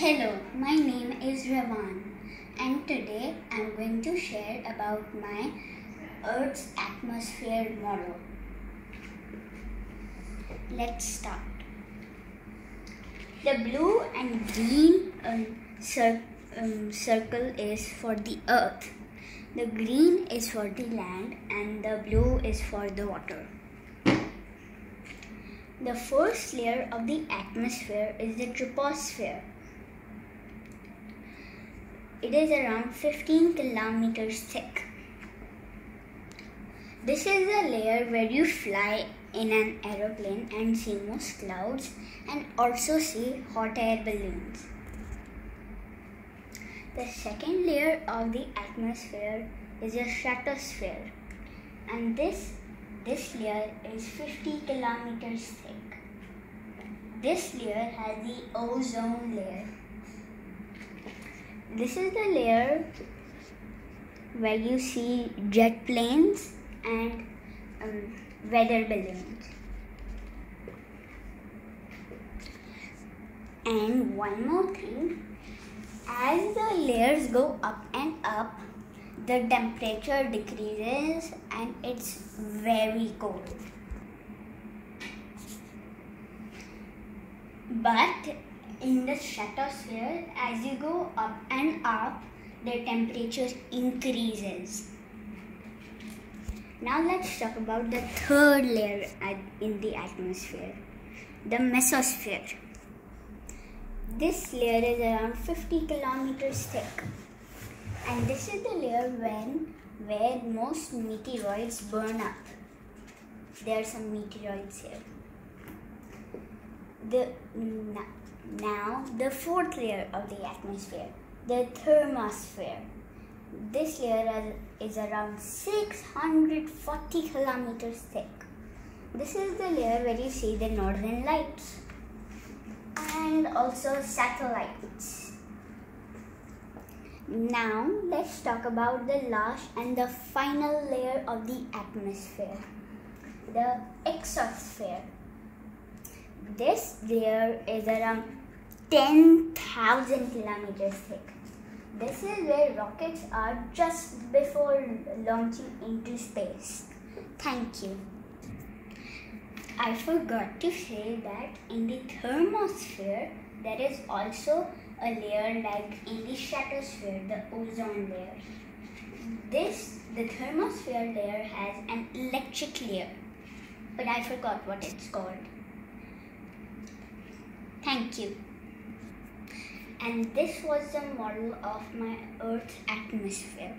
Hello, my name is Ravan and today I'm going to share about my Earth's atmosphere model. Let's start. The blue and green um, cir- um, circle is for the Earth. The green is for the land and the blue is for the water. The first layer of the atmosphere is the troposphere. It is around 15 kilometers thick. This is the layer where you fly in an aeroplane and see most clouds and also see hot air balloons. The second layer of the atmosphere is a stratosphere and this this layer is 50 kilometers thick. This layer has the ozone layer this is the layer where you see jet planes and um, weather balloons. And one more thing, as the layers go up and up, the temperature decreases and it's very cold. But in the stratosphere, as you go up and up, the temperature increases. Now let's talk about the third layer in the atmosphere, the mesosphere. This layer is around 50 kilometers thick, and this is the layer when where most meteoroids burn up. There are some meteoroids here. The now, the fourth layer of the atmosphere, the thermosphere. This layer is around 640 kilometers thick. This is the layer where you see the northern lights and also satellites. Now, let's talk about the last and the final layer of the atmosphere, the exosphere. This layer is around 10,000 kilometers thick. This is where rockets are just before launching into space. Thank you. I forgot to say that in the thermosphere there is also a layer like in the stratosphere, the ozone layer. This, the thermosphere layer has an electric layer, but I forgot what it's called. Thank you. And this was the model of my Earth atmosphere.